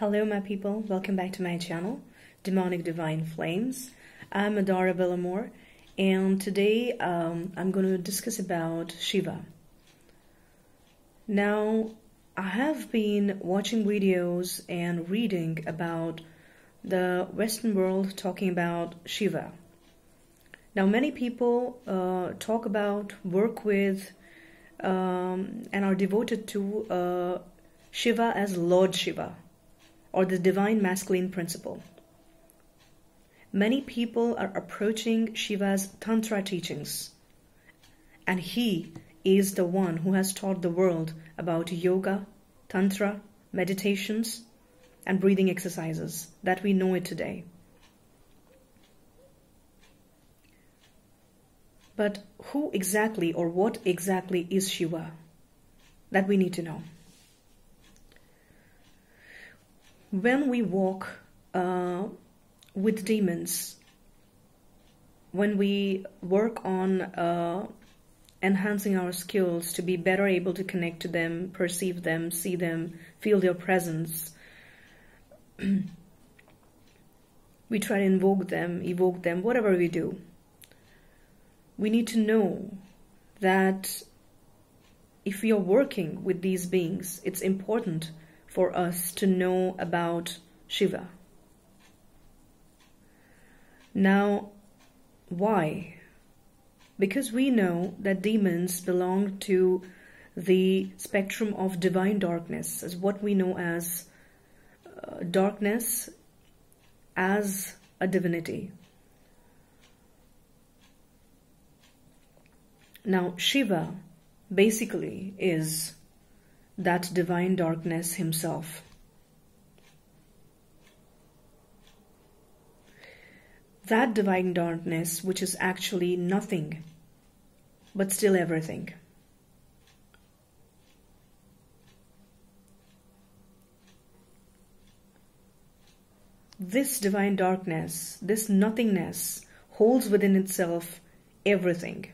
Hello, my people. Welcome back to my channel, Demonic Divine Flames. I'm Adara Belamour, and today um, I'm going to discuss about Shiva. Now, I have been watching videos and reading about the Western world talking about Shiva. Now, many people uh, talk about, work with, um, and are devoted to uh, Shiva as Lord Shiva or the divine masculine principle. Many people are approaching Shiva's Tantra teachings, and he is the one who has taught the world about yoga, Tantra, meditations, and breathing exercises that we know it today. But who exactly or what exactly is Shiva? That we need to know when we walk uh, with demons, when we work on uh, enhancing our skills to be better able to connect to them, perceive them, see them, feel their presence, we try to invoke them, evoke them, whatever we do. We need to know that if we are working with these beings, it's important for us to know about Shiva. Now, why? Because we know that demons belong to the spectrum of divine darkness, as what we know as uh, darkness as a divinity. Now, Shiva basically is that divine darkness himself. That divine darkness, which is actually nothing, but still everything. This divine darkness, this nothingness, holds within itself everything.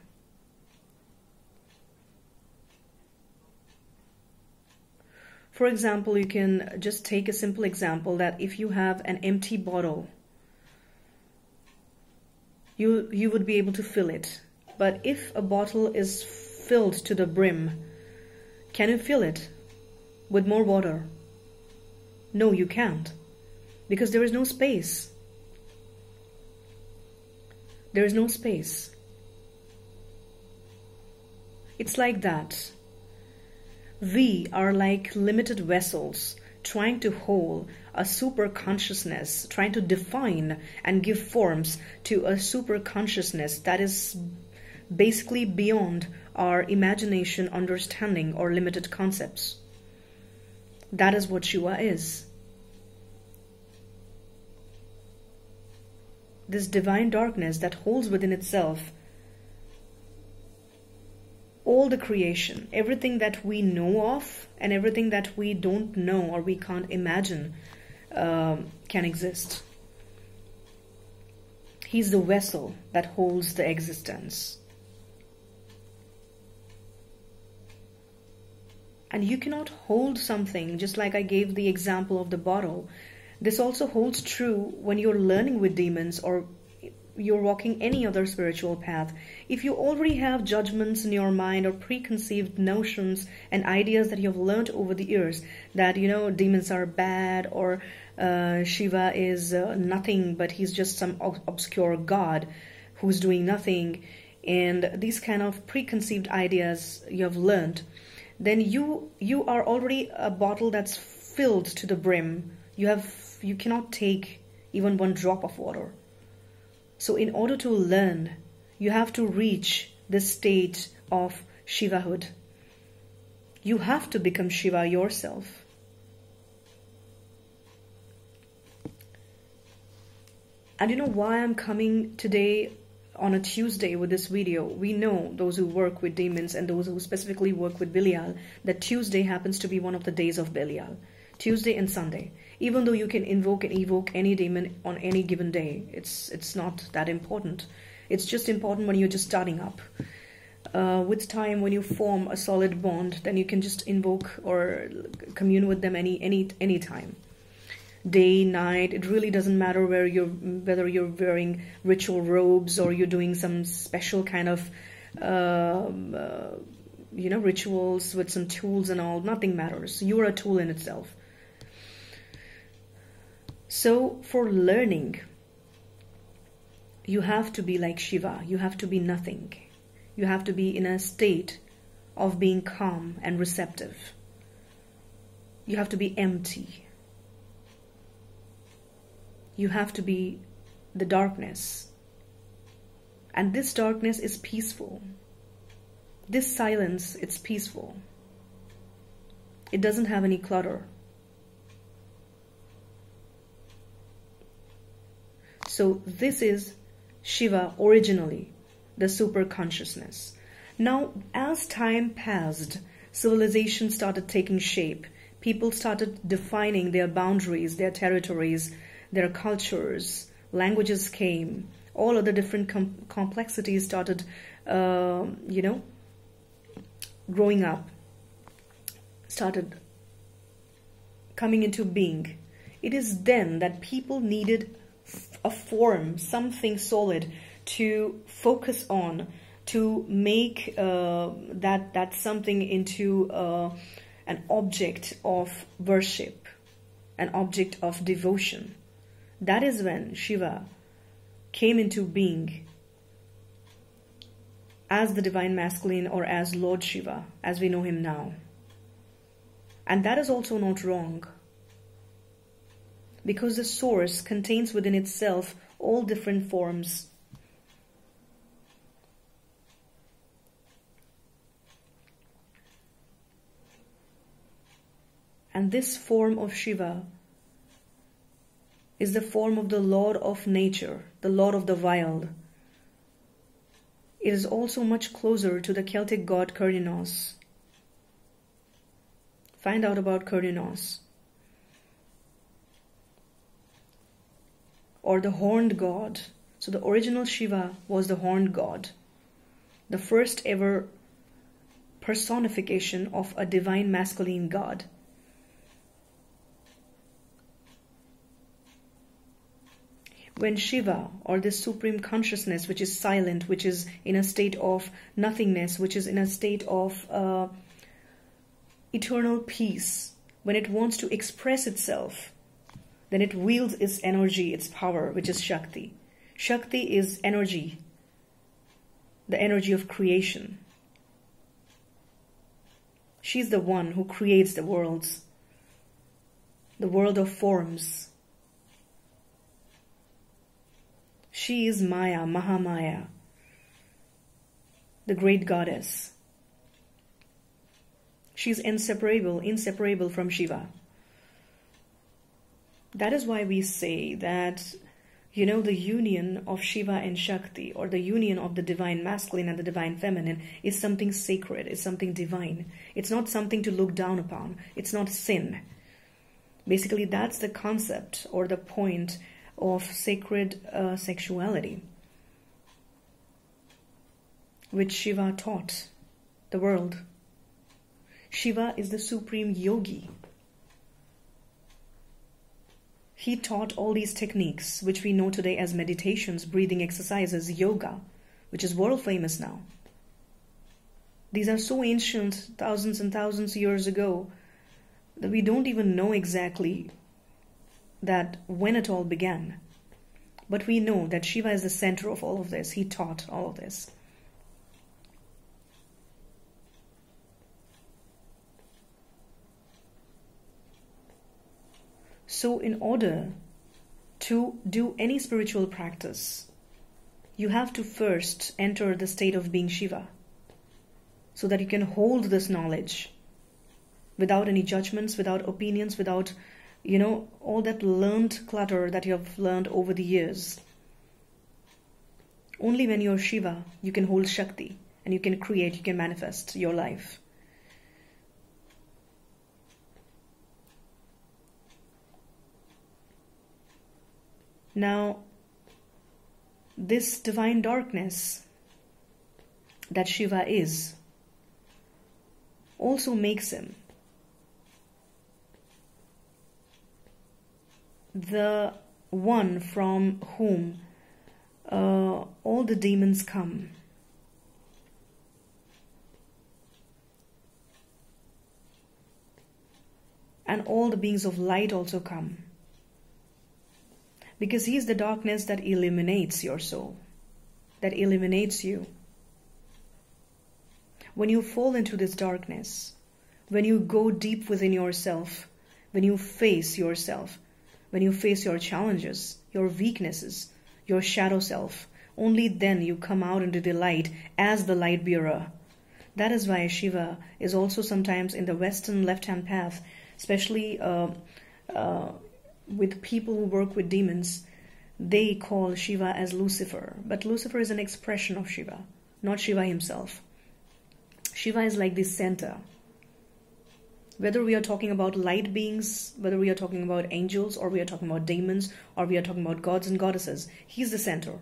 For example, you can just take a simple example that if you have an empty bottle, you, you would be able to fill it. But if a bottle is filled to the brim, can you fill it with more water? No, you can't. Because there is no space. There is no space. It's like that. We are like limited vessels trying to hold a super consciousness, trying to define and give forms to a super consciousness that is basically beyond our imagination, understanding, or limited concepts. That is what Shiva is. This divine darkness that holds within itself all the creation, everything that we know of and everything that we don't know or we can't imagine um, can exist. He's the vessel that holds the existence. And you cannot hold something, just like I gave the example of the bottle. This also holds true when you're learning with demons or you're walking any other spiritual path, if you already have judgments in your mind or preconceived notions and ideas that you have learned over the years that, you know, demons are bad or uh, Shiva is uh, nothing but he's just some obscure god who's doing nothing, and these kind of preconceived ideas you have learned, then you you are already a bottle that's filled to the brim. You have you cannot take even one drop of water so, in order to learn, you have to reach the state of Shivahood. You have to become Shiva yourself. And you know why I'm coming today on a Tuesday with this video? We know those who work with demons and those who specifically work with Belial that Tuesday happens to be one of the days of Belial. Tuesday and Sunday even though you can invoke and evoke any demon on any given day it's it's not that important it's just important when you're just starting up uh, with time when you form a solid bond then you can just invoke or commune with them any any any time day, night. It really doesn't matter where you're, whether you're wearing ritual robes or you're doing some special kind of, um, uh, you know, rituals with some tools and all. Nothing matters. You are a tool in itself. So for learning, you have to be like Shiva. You have to be nothing. You have to be in a state of being calm and receptive. You have to be empty. You have to be the darkness. And this darkness is peaceful. This silence, it's peaceful. It doesn't have any clutter. So this is Shiva originally, the super consciousness. Now, as time passed, civilization started taking shape. People started defining their boundaries, their territories, their cultures. Languages came. All of the different com complexities started, uh, you know, growing up, started coming into being. It is then that people needed a form, something solid to focus on to make uh, that that something into uh, an object of worship, an object of devotion. That is when Shiva came into being as the divine masculine or as Lord Shiva, as we know him now. And that is also not wrong. Because the source contains within itself all different forms And this form of Shiva is the form of the Lord of nature, the Lord of the wild. It is also much closer to the Celtic god Cernunnos. Find out about Cernunnos. Or the horned god. So the original Shiva was the horned god. The first ever personification of a divine masculine god. when Shiva or this supreme consciousness, which is silent, which is in a state of nothingness, which is in a state of uh, eternal peace, when it wants to express itself, then it wields its energy, its power, which is Shakti. Shakti is energy, the energy of creation. She's the one who creates the worlds, the world of forms, She is Maya, Mahamaya, the great goddess. She is inseparable, inseparable from Shiva. That is why we say that, you know, the union of Shiva and Shakti, or the union of the divine masculine and the divine feminine, is something sacred, is something divine. It's not something to look down upon, it's not sin. Basically, that's the concept or the point of sacred uh, sexuality, which Shiva taught the world. Shiva is the supreme yogi. He taught all these techniques, which we know today as meditations, breathing exercises, yoga, which is world famous now. These are so ancient, thousands and thousands of years ago, that we don't even know exactly that when it all began. But we know that Shiva is the center of all of this. He taught all of this. So, in order to do any spiritual practice, you have to first enter the state of being Shiva so that you can hold this knowledge without any judgments, without opinions, without you know, all that learned clutter that you have learned over the years. Only when you're Shiva, you can hold Shakti and you can create, you can manifest your life. Now, this divine darkness that Shiva is also makes him the one from whom uh, all the demons come. And all the beings of light also come. Because He is the darkness that illuminates your soul, that illuminates you. When you fall into this darkness, when you go deep within yourself, when you face yourself, when you face your challenges, your weaknesses, your shadow self, only then you come out into the light as the light bearer. That is why Shiva is also sometimes in the Western left hand path, especially uh, uh, with people who work with demons. They call Shiva as Lucifer, but Lucifer is an expression of Shiva, not Shiva himself. Shiva is like the center. Whether we are talking about light beings, whether we are talking about angels, or we are talking about demons, or we are talking about gods and goddesses, he's the center.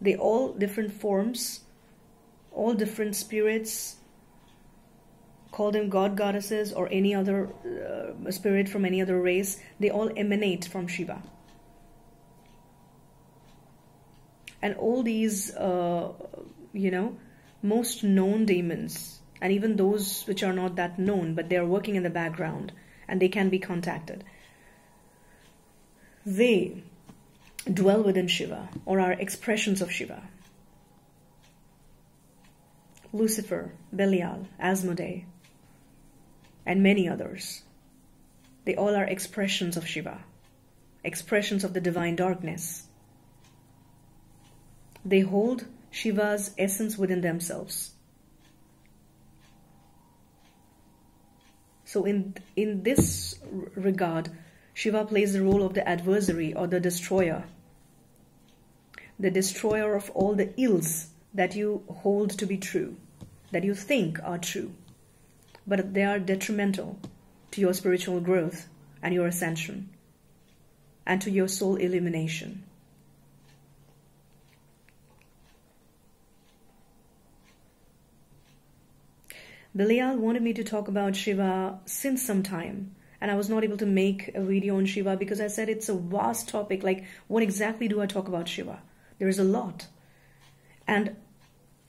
They all different forms, all different spirits, call them god goddesses or any other uh, spirit from any other race, they all emanate from Shiva. And all these, uh, you know, most known demons, and even those which are not that known, but they are working in the background and they can be contacted, they dwell within Shiva or are expressions of Shiva. Lucifer, Belial, Asmodee, and many others. They all are expressions of Shiva, expressions of the divine darkness. They hold Shiva's essence within themselves. So, in, in this regard, Shiva plays the role of the adversary or the destroyer, the destroyer of all the ills that you hold to be true, that you think are true, but they are detrimental to your spiritual growth and your ascension, and to your soul illumination. Belial wanted me to talk about Shiva since some time, and I was not able to make a video on Shiva because I said it's a vast topic. Like, what exactly do I talk about Shiva? There is a lot. And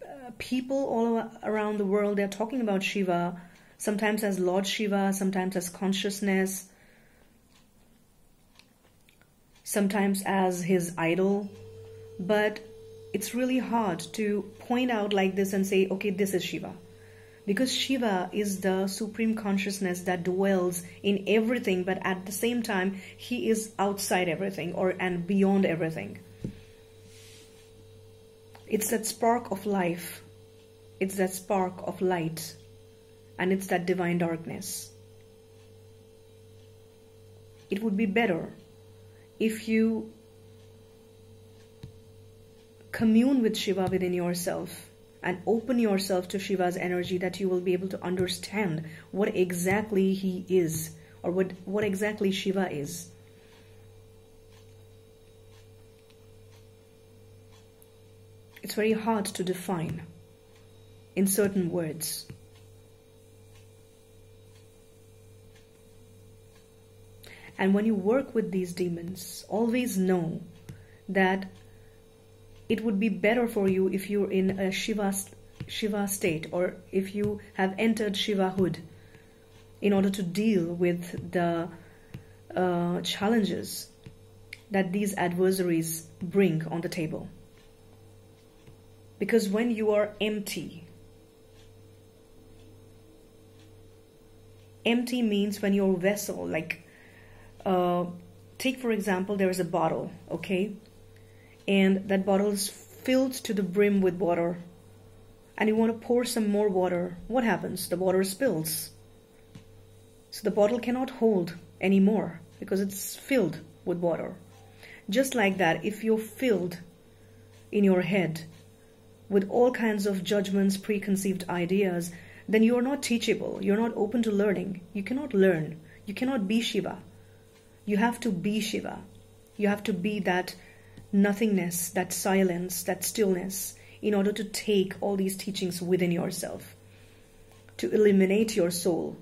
uh, people all around the world, they're talking about Shiva, sometimes as Lord Shiva, sometimes as consciousness, sometimes as his idol. But it's really hard to point out like this and say, okay, this is Shiva because Shiva is the supreme consciousness that dwells in everything, but at the same time, he is outside everything or and beyond everything. It's that spark of life, it's that spark of light, and it's that divine darkness. It would be better if you commune with Shiva within yourself and open yourself to Shiva's energy that you will be able to understand what exactly he is or what, what exactly Shiva is. It's very hard to define in certain words. And when you work with these demons, always know that it would be better for you if you're in a Shiva, Shiva state or if you have entered Shivahood in order to deal with the uh, challenges that these adversaries bring on the table. Because when you are empty, empty means when your vessel, like, uh, take for example, there is a bottle, okay? and that bottle is filled to the brim with water and you want to pour some more water, what happens? The water spills. So the bottle cannot hold anymore because it's filled with water. Just like that, if you're filled in your head with all kinds of judgments, preconceived ideas, then you are not teachable. You're not open to learning. You cannot learn. You cannot be Shiva. You have to be Shiva. You have to be that nothingness, that silence, that stillness, in order to take all these teachings within yourself, to eliminate your soul.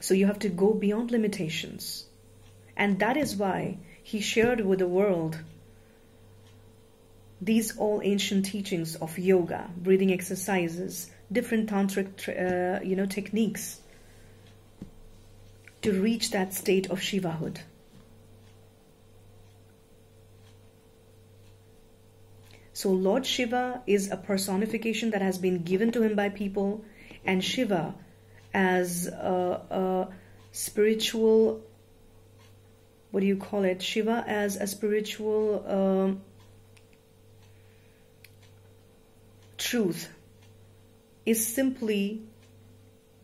So you have to go beyond limitations. And that is why he shared with the world these all ancient teachings of yoga, breathing exercises, different tantric, uh, you know, techniques to reach that state of Shivahood. So Lord Shiva is a personification that has been given to him by people, and Shiva as a, a spiritual what do you call it shiva as a spiritual um, truth is simply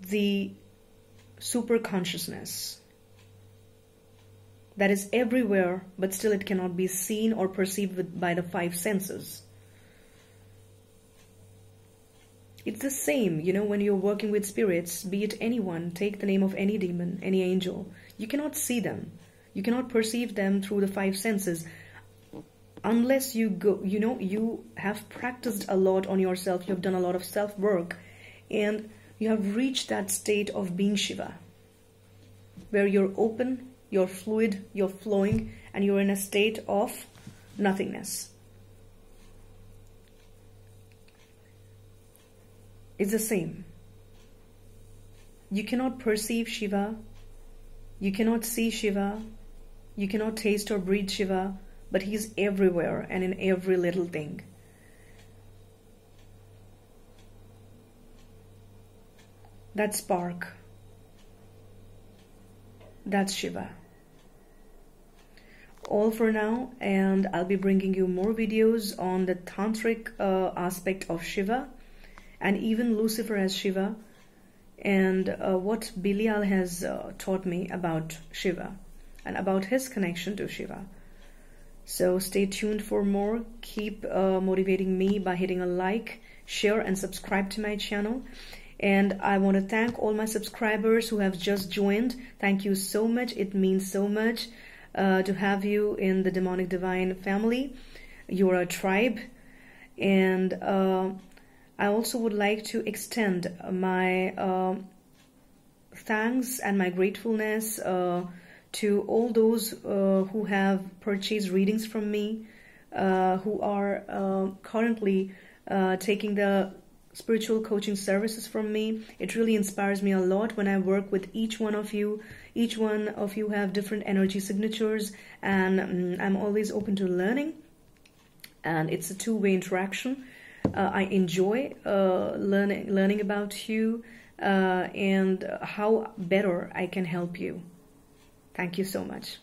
the super consciousness that is everywhere, but still it cannot be seen or perceived by the five senses. It's the same, you know, when you're working with spirits, be it anyone, take the name of any demon, any angel. You cannot see them. You cannot perceive them through the five senses unless you go, you know, you have practiced a lot on yourself, you have done a lot of self work, and you have reached that state of being Shiva, where you're open, you're fluid, you're flowing, and you're in a state of nothingness. It's the same. You cannot perceive Shiva, you cannot see Shiva, you cannot taste or breathe Shiva, but He's everywhere and in every little thing. That spark, that's Shiva all for now and I'll be bringing you more videos on the tantric uh, aspect of Shiva and even Lucifer as Shiva and uh, what Belial has uh, taught me about Shiva and about his connection to Shiva. So stay tuned for more. Keep uh, motivating me by hitting a like, share and subscribe to my channel. And I want to thank all my subscribers who have just joined. Thank you so much. It means so much uh, to have you in the demonic divine family. You're a tribe. And uh, I also would like to extend my uh, thanks and my gratefulness uh, to all those uh, who have purchased readings from me, uh, who are currently taking the spiritual coaching services from me. It really inspires me a lot when I work with each one of you. Each one of you have different energy signatures, and um, I'm always open to learning. And it's a two-way interaction. Uh, I enjoy uh, learning learning about you uh, and how better I can help you. Thank you so much.